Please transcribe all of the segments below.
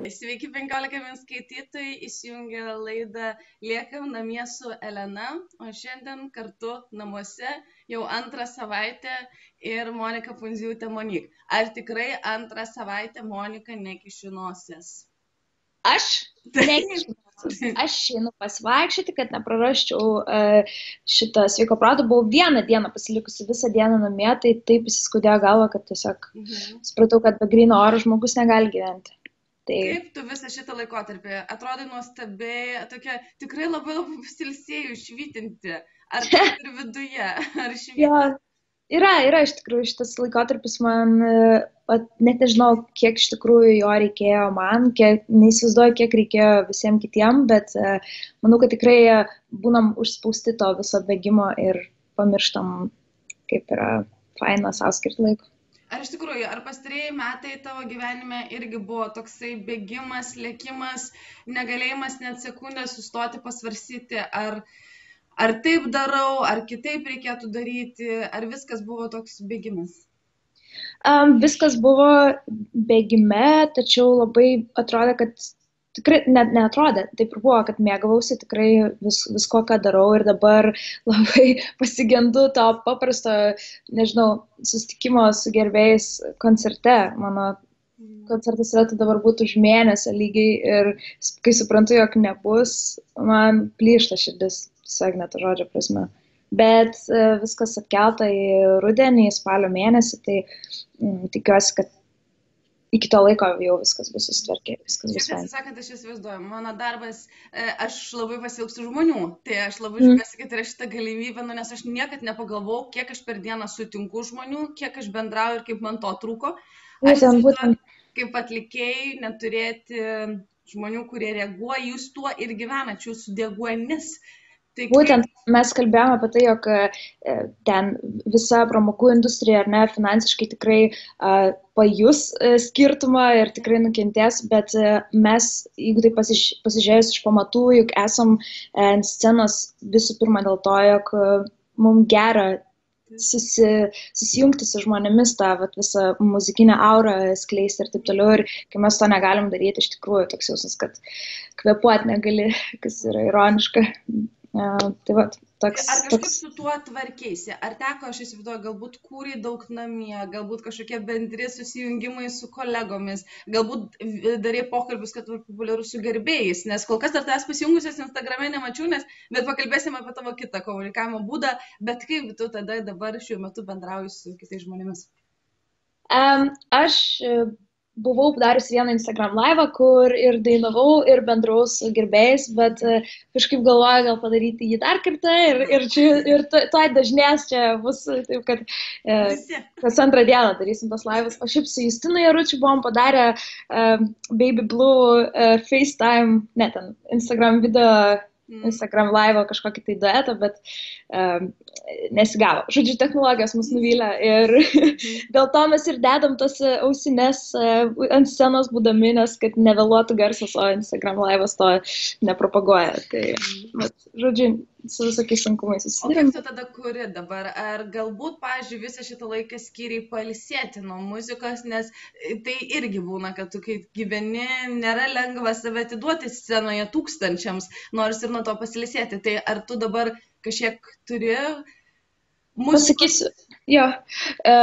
Sveiki, 15 min skaitytojai, įsijungė laidą Liekam namie su Elena, o šiandien kartu namuose jau antrą savaitę ir Monika Punziūtė Monik. Ar tikrai antrą savaitę Monika nekišinosios? Aš nekišiu. Aš einu pasivaikščioti, kad neprarasčiau uh, šitą sveiko proto. Buvau vieną dieną pasilikusi visą dieną namie, tai taip įsiskudėjo galva, kad tiesiog mhm. supratau, kad be grino oro žmogus negali gyventi. Tai... Kaip tu visą šitą laikotarpį atrodai nuostabiai, tokia tikrai labai labai pasilsėjų, švytinti. Ar tai ir viduje, ar švytinti? Jo, yra, yra iš tikrųjų šitas laikotarpis man, net nežinau, kiek iš tikrųjų jo reikėjo man, kiek, neįsivaizduoju, kiek reikėjo visiems kitiem, bet manau, kad tikrai būnam užspausti to viso bėgimo ir pamirštam, kaip yra faina savo skirti laiko. Ar iš tikrųjų, ar pastarėjai metai tavo gyvenime irgi buvo toksai bėgimas, lėkimas, negalėjimas net sekundę sustoti, pasvarsyti, ar, ar taip darau, ar kitaip reikėtų daryti, ar viskas buvo toks bėgimas? Um, viskas buvo bėgime, tačiau labai atrodo, kad tikrai net neatrodė, taip ir buvo, kad mėgavausi tikrai vis, visko, ką darau ir dabar labai pasigendu to paprasto, nežinau, sustikimo su gerbėjais koncerte. Mano koncertas yra tai dabar būtų už mėnesio lygiai ir kai suprantu, jog nebus, man plyšta širdis, tiesiog net žodžio prasme. Bet e, viskas atkelta į rudenį, į spalio mėnesį, tai m, tikiuosi, kad iki to laiko jau viskas bus susitvarkę, viskas bus gerai. Sakant, aš įsivaizduoju, mano darbas, e, aš labai pasilgsiu žmonių, tai aš labai mm. džiaugiuosi, kad yra šita galimybė, nu, nes aš niekad nepagalvojau, kiek aš per dieną sutinku žmonių, kiek aš bendrauju ir kaip man to trūko. Būtent, būtent. Kaip atlikėjai, neturėti žmonių, kurie reaguoja, jūs tuo ir gyvenate, jūsų deguonis Tai Būtent mes kalbėjome apie tai, jog e, ten visa pramogų industrija, ar ne, finansiškai tikrai uh, pajus uh, skirtumą ir tikrai nukentės, bet uh, mes, jeigu tai pasiž pasižiūrėjus iš pamatų, juk esam ant scenos visų pirma dėl to, jog uh, mums gera susi, susijungti su žmonėmis, tą vat, visą muzikinę aurą skleisti ir taip toliau. Ir kai mes to negalim daryti, iš tikrųjų toks jausmas, kad kvepuot negali, kas yra ironiška. Tai va, toks. Ar kažkaip toks... su tuo tvarkėsi? Ar teko, aš įsivaizduoju, galbūt kūrė daug namie, galbūt kažkokie bendri susijungimai su kolegomis, galbūt darė pokalbius, kad populiarus su gerbėjais, nes kol kas dar tas pasijungusias Instagrame nemačiau, nes, bet pakalbėsime apie tavo kitą komunikavimo būdą, bet kaip tu tada dabar šiuo metu bendrauji su kitais žmonėmis? Um, aš buvau padariusi vieną Instagram live, kur ir dainavau, ir bendravau su gerbėjais, bet e, kažkaip galvoju gal padaryti jį dar kartą ir, ir, čia, ir to, to dažnės čia bus, taip kad e, kas antrą dieną darysim tos lives. O šiaip su Justinu Jaručiu buvom padarę uh, Baby Blue uh, FaceTime, ne ten, Instagram video. Instagram live kažkokį tai duetą, bet um, nesigavo. Žodžiu, technologijos mus nuvylė ir mm. dėl to mes ir dedam tas ausines uh, ant scenos būdami, nes kad nevėluotų garsas, o Instagram live'as to nepropaguoja. Tai, mm. bet, žodžiu, su visokiais sunkumais susidurėm. O kaip tu tada kuri dabar? Ar galbūt, pažiūrėjau, visą šitą laiką skiriai palisėti nuo muzikos, nes tai irgi būna, kad tu kai gyveni, nėra lengva save atiduoti scenoje tūkstančiams, nors ir nuo to pasilisėti. Tai ar tu dabar kažkiek turi Muzikos... Pasakysiu, jo, e,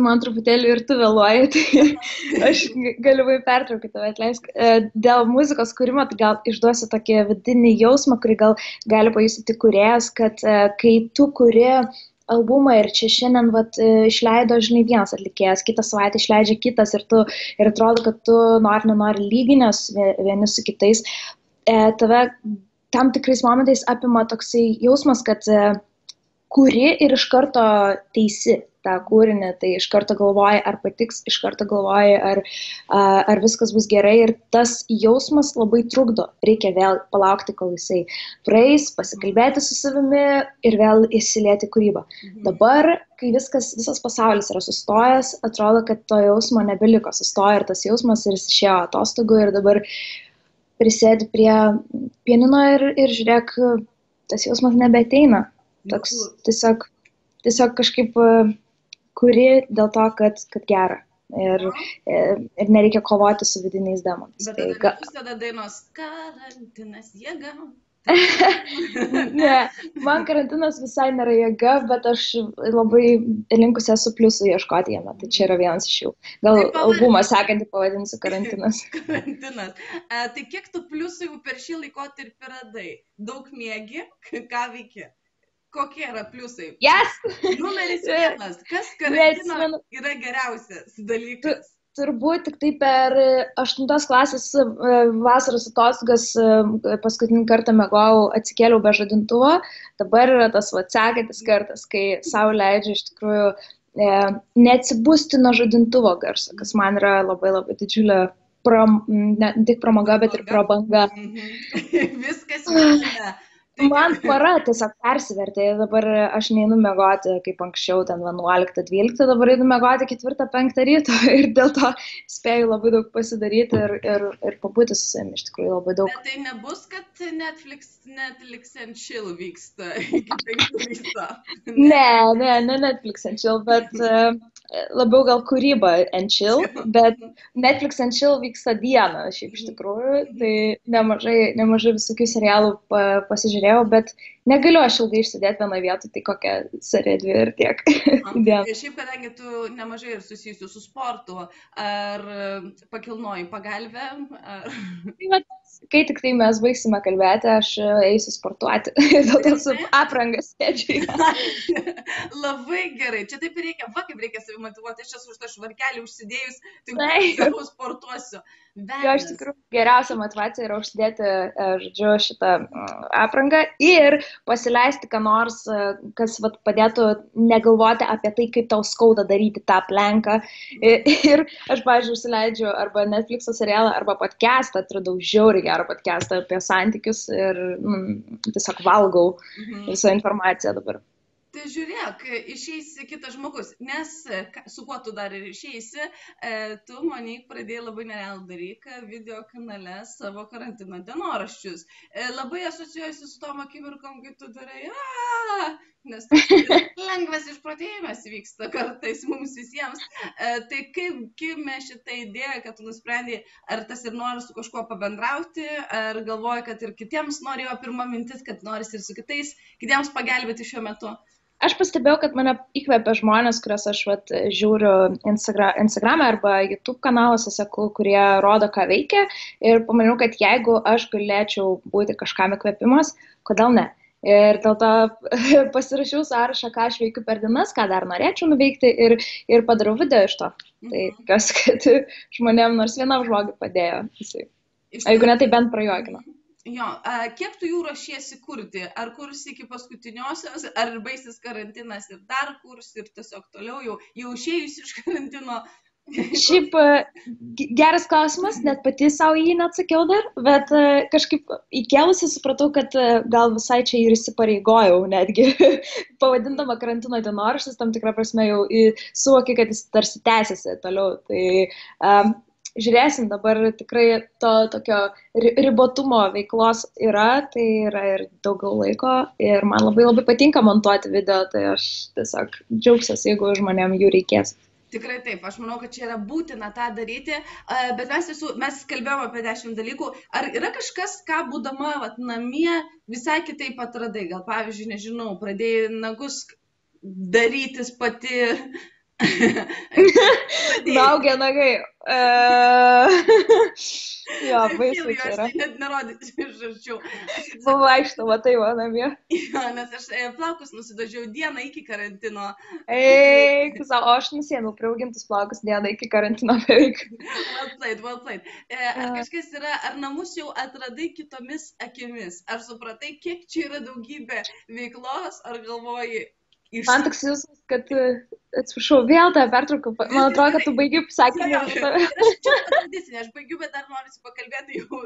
man truputėlį ir tu vėluoji, tai aš galiu pertraukti tave atleisk. E, dėl muzikos kūrimo, tai gal išduosiu tokį vidinį jausmą, kurį gal gali pajusti tik kuriejas, kad e, kai tu kuri albumą ir čia šiandien vat, išleido, žinai, vienas atlikėjas, kitą savaitę išleidžia kitas ir, tu, ir atrodo, kad tu nori, nenori lyginės vieni su kitais, tave tam tikrais momentais apima toksai jausmas, kad kuri ir iš karto teisi tą kūrinį, tai iš karto galvoji, ar patiks, iš karto galvoji, ar, ar viskas bus gerai ir tas jausmas labai trukdo. Reikia vėl palaukti, kol jisai praeis, pasikalbėti su savimi ir vėl įsilieti kūrybą. Mhm. Dabar, kai viskas, visas pasaulis yra sustojęs, atrodo, kad to jausmo nebeliko, sustoja ir tas jausmas ir jis išėjo atostogų ir dabar prisėdi prie pienino ir, ir žiūrėk, tas jausmas nebeteina. Toks tiesiog, tiesiog kažkaip e, kuri dėl to, kad, kad gera. ir, ir nereikia kovoti su vidiniais demonais. Bet tada, tai, ga... tada dainos karantinas jėga. ne, man karantinas visai nėra jėga, bet aš labai linkusi esu pliusų ieškoti jame, tai čia yra vienas iš jų. Gal tai albumą sekantį pavadinsiu karantinas. karantinas. A, tai kiek tu pliusų jau per šį laikotarpį radai? Daug mėgi, ką veiki? Kokie yra pliusai? Yes! Numeris vienas. Kas karantino yra geriausias dalykas? Tu turbūt tik tai per aštuntos klasės e, vasaros atostogas e, paskutinį kartą mėgojau, atsikėliau be žadintuvo, dabar yra tas va sekantis kartas, kai savo leidžia iš tikrųjų e, neatsibusti nuo žadintuvo garso, kas man yra labai labai didžiulė pram, ne, ne tik pramoga, bet ir prabanga. Mhm. Viskas yra. Man para tiesiog persivertė ir dabar aš neinu mėgoti kaip anksčiau, ten 11-12, dabar einu mėgoti 4-5 ryto ir dėl to spėju labai daug pasidaryti ir, ir, ir pabūti su savimi iš tikrųjų labai daug. Bet tai nebus, kad Netflix, Netflix and chill vyksta iki 5 ryto. Ne, ne, ne Netflix and chill, bet uh, labiau gal kūryba and chill, bet Netflix and chill vyksta dieną, šiaip iš tikrųjų, tai nemažai, nemažai visokių serialų pa, pasižiūrėjau, bet negaliu aš ilgai išsidėti vienoje vietoje, tai kokia serija dvi ir tiek. ir šiaip, kadangi tu nemažai ir susijusiu su sportu, ar pakilnoji pagalbę? Ar... Tai kai tik tai mes baigsime kalbėti, aš eisiu sportuoti. Dėl to su aprangas sėdžiu. Labai gerai, čia taip ir reikia, va kaip reikia savimi motivuoti, aš esu už tą švarkelį užsidėjus, tai jau sportuosiu. Jo, iš tikrųjų, geriausia motivacija yra užsidėti, e, žodžiu, šitą aprangą ir pasileisti, ką nors, e, kas vat, padėtų negalvoti apie tai, kaip tau skauda daryti tą plenką. Ir aš, pažiūrėjau, užsileidžiu arba Netflix serialą, arba podcastą, atradau žiauriai gerą podcastą apie santykius ir mm, tiesiog valgau mhm. visą informaciją dabar. Tai žiūrėk, išeisi kitas žmogus, nes su kuo tu dar ir išeisi, e, tu maniai pradėjai labai nerealų dalyką video kanale savo karantino dienoraščius. E, labai asocijuosi su tom akimirkom, kai tu darai, a, nes lengvas išprotėjimas vyksta kartais mums visiems. E, tai kaip gimė šitą idėją, kad tu nusprendai, ar tas ir nori su kažkuo pabendrauti, ar galvoji, kad ir kitiems norėjo pirma mintis, kad nori ir su kitais, kitiems pagelbėti šiuo metu. Aš pastebėjau, kad mane įkvėpia žmonės, kuriuos aš vat, žiūriu Instagra Instagram'e arba YouTube kanaluose, sakau, kurie rodo, ką veikia. Ir pamaniau, kad jeigu aš galėčiau būti kažkam įkvėpimas, kodėl ne? Ir dėl to pasirašiau sąrašą, ką aš veikiu per dienas, ką dar norėčiau nuveikti ir, ir padarau video iš to. Tai mhm. tikiuosi, kad žmonėm nors vienam žmogui padėjo. Jisai. Jeigu ne, tai bent prajuokino. Jo, kiek tu jų ruošiesi kurti? Ar kursi iki paskutiniosios, ar baigsis karantinas ir dar kursi ir tiesiog toliau jau, jau išėjus iš karantino? Šiaip geras klausimas, net pati savo jį neatsakiau dar, bet kažkaip įkėlusi supratau, kad gal visai čia ir įsipareigojau, netgi pavadindama karantino dienoraštis, tam tikrą prasme jau suvokiu, kad jis tarsi tęsiasi toliau. Tai um, žiūrėsim, dabar tikrai to tokio ribotumo veiklos yra, tai yra ir daugiau laiko ir man labai labai patinka montuoti video, tai aš tiesiog džiaugsiuosi, jeigu žmonėm jų reikės. Tikrai taip, aš manau, kad čia yra būtina tą daryti, bet mes visų, mes kalbėjome apie dešimt dalykų. Ar yra kažkas, ką būdama vat, namie visai kitaip atradai? Gal pavyzdžiui, nežinau, pradėjai nagus darytis pati, Naugia nagai. Uh, jo, baisu čia yra. Net nerodyti iš arčiau. Pavaikštau, matai, va, namie. Jo, nes aš e, plaukus nusidažiau dieną iki karantino. Eik, savo, aš nusėmiau priaugintus plaukus dieną iki karantino beveik. Well played, well played. E, ar kažkas yra, ar namus jau atradai kitomis akimis? Ar supratai, kiek čia yra daugybė veiklos, ar galvoji, Iš... Man toks jausmas, kad, atsiprašau, vėl tą pertrauką, man atrodo, kad tu baigi sakinį. Aš baigiu, bet dar noriu pakalbėti jau.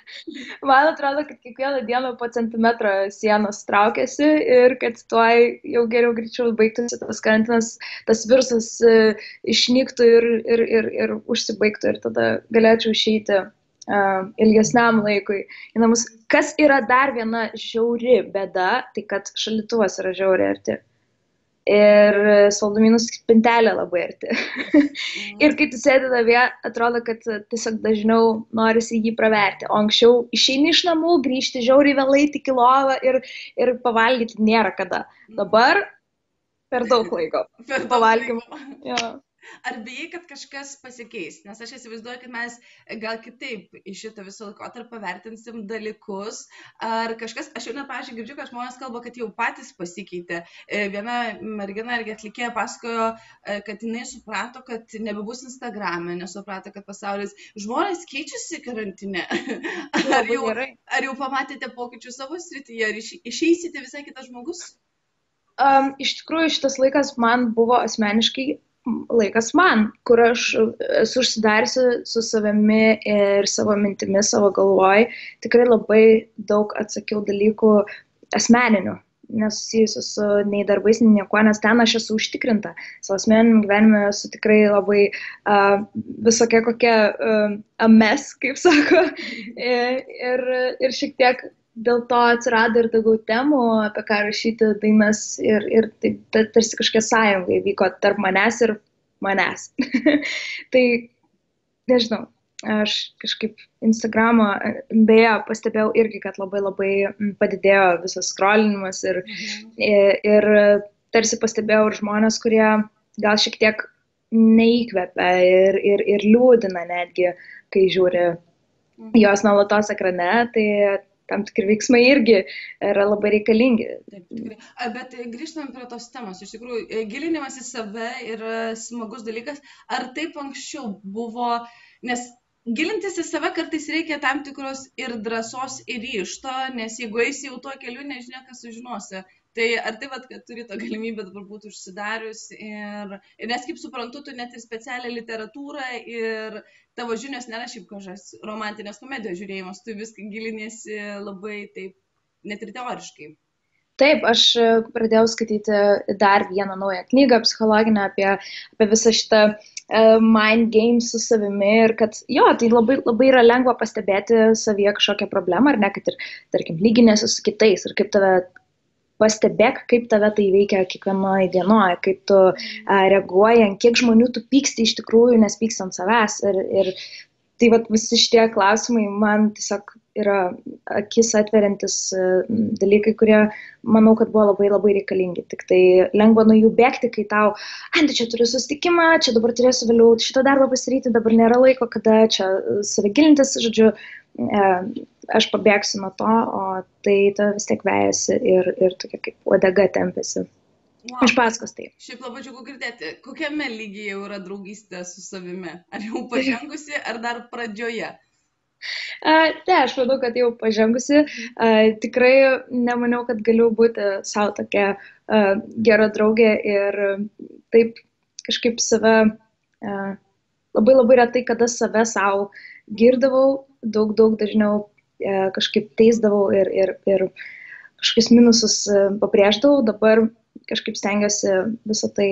man atrodo, kad kiekvieną dieną po centimetrą sienos traukiasi ir kad tuoj jau geriau greičiau baigtųsi tas karantinas, tas virusas uh, išnyktų ir, ir, ir, ir užsibaigtų ir tada galėčiau išeiti ilgesniam laikui į namus. Kas yra dar viena žiauri bėda, tai kad šalituvas yra žiauri arti. ir saldumynų spintelė labai arti. ir kai tu sėdi davė, atrodo, kad tiesiog dažniau norisi jį praverti. O anksčiau išeini iš namų, grįžti žiauriai vėlai tik į lovą ir, ir pavalgyti nėra kada. Dabar per daug laiko. Per daug laiko. Jo. Ar bijai, kad kažkas pasikeis? Nes aš įsivaizduoju, kad mes gal kitaip iš šito viso laikotarpio vertinsim dalykus. Ar kažkas, aš jau net, pažiūrėjau, girdžiu, kad žmonės kalba, kad jau patys pasikeitė. E, Viena mergina irgi atlikėja pasakojo, e, kad jinai suprato, kad nebebus Instagram'e, nesuprato, kad pasaulis žmonės keičiasi karantine. Ar jau, ar jau pamatėte pokyčių savo srityje, ar iš, išeisite visai kitas žmogus? Um, iš tikrųjų, šitas laikas man buvo asmeniškai laikas man, kur aš esu užsidariusi su savimi ir savo mintimis, savo galvoj. Tikrai labai daug atsakiau dalykų asmeninių, nesusijusių su nei darbais, nei niekuo, nes ten aš esu užtikrinta. Savo asmeniniam gyvenime esu tikrai labai uh, visokia kokia uh, ames, kaip sako. ir, ir, ir šiek tiek dėl to atsirado ir daugiau temų, apie ką rašyti dainas ir, ir tai ta, tarsi kažkokia sąjunga įvyko tarp manęs ir manęs. tai nežinau, aš kažkaip Instagramą, beje, pastebėjau irgi, kad labai labai mm, padidėjo visas skrolinimas ir, ir, ir tarsi pastebėjau ir žmonės, kurie gal šiek tiek neįkvepia ir, ir, ir liūdina netgi, kai žiūri jos nuolatos ekrane, tai tam tikri veiksmai irgi yra labai reikalingi. Bet grįžtame prie tos temos. Iš tikrųjų, e, gilinimas į save yra smagus dalykas. Ar taip anksčiau buvo, nes gilintis į save kartais reikia tam tikros ir drąsos, ir ryšto, nes jeigu eisi jau tuo keliu, nežinia, kas sužinosi. Tai ar tai, vat, kad turi tą galimybę dabar būti užsidarius ir, nes kaip suprantu, tu net ir specialią literatūrą ir tavo žinios nėra šiaip kažkas romantinės komedijos žiūrėjimas, tu viską gilinėsi labai taip, net ir teoriškai. Taip, aš e, pradėjau skaityti dar vieną naują knygą psichologinę apie, apie visą šitą uh, mind game su savimi ir kad jo, tai labai, labai yra lengva pastebėti savyje kažkokią problemą ar ne, kad ir, tarkim, lyginėsi su kitais ir kaip tave pastebėk, kaip tave tai veikia kiekvienoje dienoje, kaip tu reaguoji, ant kiek žmonių tu pyksti iš tikrųjų, nes pyksti ant savęs. Ir, ir tai vat, visi šitie klausimai man tiesiog yra akis atveriantis dalykai, kurie manau, kad buvo labai labai reikalingi. Tik tai lengva nuo jų bėgti, kai tau, Andi, čia turiu susitikimą, čia dabar turėsiu vėliau šitą darbą pasiryti, dabar nėra laiko, kada čia save gilintis, žodžiu, aš pabėgsiu nuo to, o tai ta vis tiek vejasi ir, ir tokia kaip uodega tempėsi. Wow. Iš paskos tai. Šiaip labai džiugu girdėti, kokiame lygyje jau yra draugystė su savimi? Ar jau pažengusi, ar dar pradžioje? Ne, aš manau, kad jau pažengusi. A, tikrai nemaniau, kad galiu būti savo tokia a, gera draugė ir taip kažkaip save a, labai labai retai, kada save savo girdavau, daug, daug dažniau a, kažkaip teisdavau ir, ir, ir kažkokius minusus a, pabrėždavau. Dabar kažkaip stengiuosi visą tai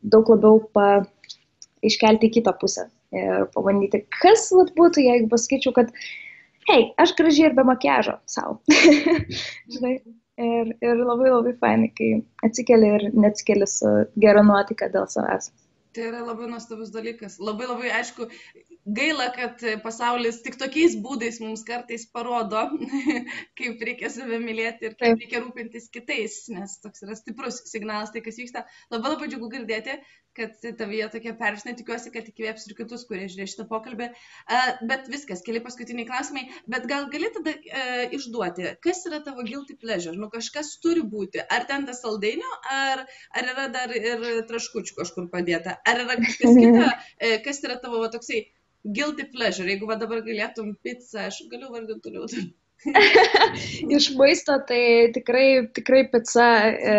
daug labiau pa, iškelti į kitą pusę ir pabandyti, kas vat, būtų, jeigu pasakyčiau, kad, hei, aš gražiai ir be makiažo savo. Žinai, ir, ir labai labai fainai, kai atsikeli ir neatsikeli su gera nuotika dėl savęs. Tai yra labai nuostabus dalykas. Labai labai aišku, gaila, kad pasaulis tik tokiais būdais mums kartais parodo, kaip reikia save mylėti ir kaip reikia rūpintis kitais, nes toks yra stiprus signalas tai, kas vyksta. Labai labai džiugu girdėti, kad tavyje tokia peršinė, tikiuosi, kad įkvėps ir kitus, kurie žiūrės šitą pokalbį. Bet viskas, keli paskutiniai klausimai. Bet gal gali tada uh, išduoti, kas yra tavo guilty pleasure? Nu kažkas turi būti. Ar ten tas saldainio, ar, ar yra dar ir traškučių kažkur padėta? Ar yra kažkas kita, uh, kas yra tavo va, toksai guilty pleasure? Jeigu va dabar galėtum pizzą, aš galiu vardinti toliau. Iš maisto tai tikrai, tikrai pica e,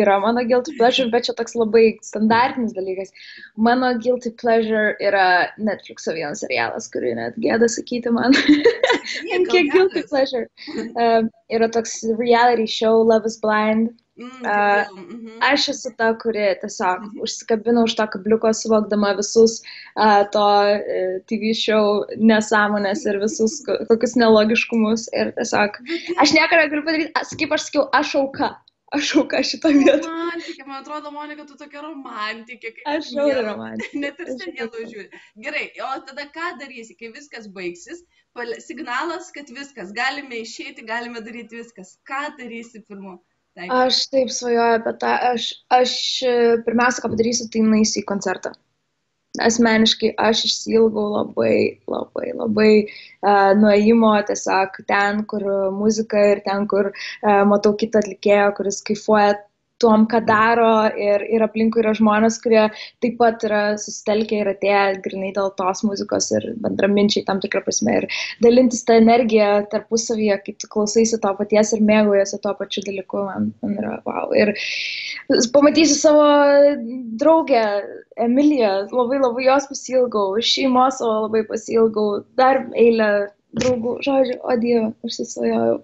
yra mano guilty pleasure, bet čia toks labai standartinis dalykas. Mano guilty pleasure yra Netflix'o vienas serialas, kurį net gėda sakyti man. Nieko Kiek guilty pleasure. E, yra toks reality show Love is Blind. Mm, girdėjau, mhm. Aš esu ta, kuri tiesiog užsikabina už to kabliuko, suvokdama visus uh, to uh, TV show nesąmonės ir visus ko- kokius nelogiškumus. Ir tiesiog, aš niekada negaliu padaryti, kaip aš sakiau, aš auka. aš auka šitą vietą. Romantikė, man atrodo, Monika, tu tokia romantikė. Aš žiauriai romantikė. Net ir serialų žiūri. Gerai, o tada ką darysi, kai viskas baigsis? Signalas, kad viskas, galime išeiti, galime daryti viskas. Ką darysi pirmu? Aš taip svajoju apie tą. Aš, aš pirmiausia, ką padarysiu, tai naisiu į koncertą asmeniškai aš išsilgau labai, labai, labai uh, nuėjimo tiesiog ten, kur muzika ir ten, kur uh, matau kitą atlikėją, kuris kaifuoja tuom, ką daro ir, ir aplinkui yra žmonės, kurie taip pat yra susitelkę ir atėję grinai dėl tos muzikos ir bendraminčiai tam tikrą prasme ir dalintis tą energiją tarpusavyje, kai tu klausaisi to paties ir mėgaujasi tuo pačiu dalyku, man, man yra wow. Ir pamatysiu savo draugę Emiliją, labai labai jos pasilgau, šeimos savo labai pasilgau, dar eilę draugų, žodžiu, o Dieve, užsisvajojau.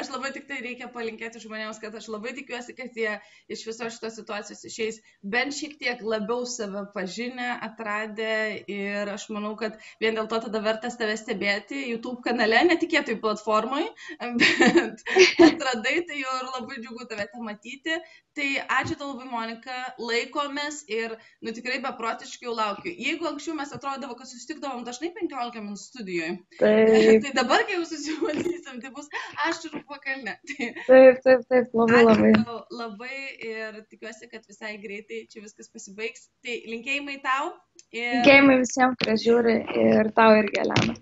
aš labai tik tai reikia palinkėti žmonėms, kad aš labai tikiuosi, kad jie iš viso šitos situacijos išeis bent šiek tiek labiau save pažinę, atradę ir aš manau, kad vien dėl to tada vertas tave stebėti YouTube kanale, netikėtai platformai, bet atradai, tai jau ir labai džiugu tave tą matyti. Tai ačiū tau labai, Monika, laikomės ir, nu tikrai beprotiškai laukiu. Jeigu anksčiau mes atrodavo, kad susitikdavom dažnai 15 min studijoje, tai dabar, kai jau susimatysim, tai bus aš ir pakalne. Tai, taip, taip, taip, labai labai. Labai ir tikiuosi, kad visai greitai čia viskas pasibaigs. Tai linkėjimai tau. Ir... Linkėjimai visiems, kurie žiūri ir tau irgi, Elena.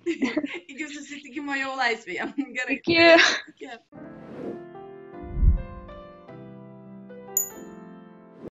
Iki susitikimo jau laisvėje. Gerai. Iki. Iki.